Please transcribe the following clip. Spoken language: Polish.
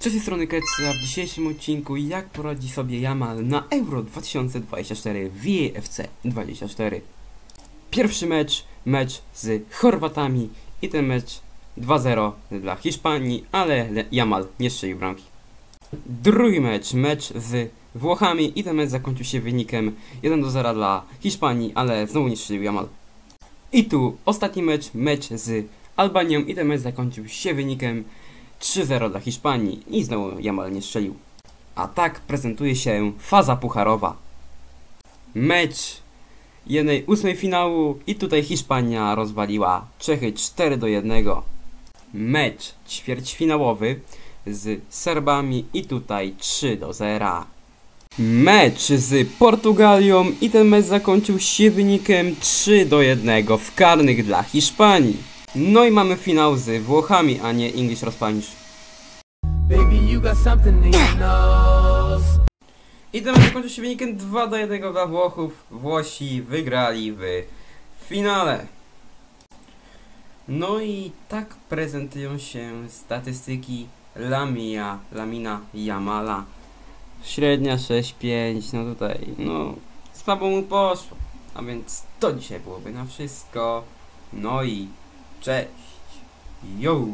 Cześć, z strony Ketsa. W dzisiejszym odcinku jak poradzi sobie Jamal na Euro 2024 w EFC 24. Pierwszy mecz, mecz z Chorwatami i ten mecz 2-0 dla Hiszpanii, ale Le- Jamal nie strzelił bramki. Drugi mecz, mecz z Włochami i ten mecz zakończył się wynikiem 1-0 dla Hiszpanii, ale znowu nie strzelił Jamal. I tu ostatni mecz, mecz z Albanią i ten mecz zakończył się wynikiem 3-0 dla Hiszpanii i znowu Jamal nie strzelił. A tak prezentuje się faza pucharowa. Mecz jednej ósmej finału i tutaj Hiszpania rozwaliła Czechy 4 do 1. Mecz ćwierćfinałowy z Serbami i tutaj 3 do 0. Mecz z Portugalią i ten mecz zakończył się wynikiem 3 do 1 w karnych dla Hiszpanii. No i mamy finał z Włochami, a nie English nose. I mecz zakończył się wynikiem 2 do 1 dla Włochów. Włosi wygrali w finale. No i tak prezentują się statystyki Lamia, Lamina Jamala. Średnia 6-5, no tutaj, no słabo mu poszło. A więc to dzisiaj byłoby na wszystko. No i cześć. Yo!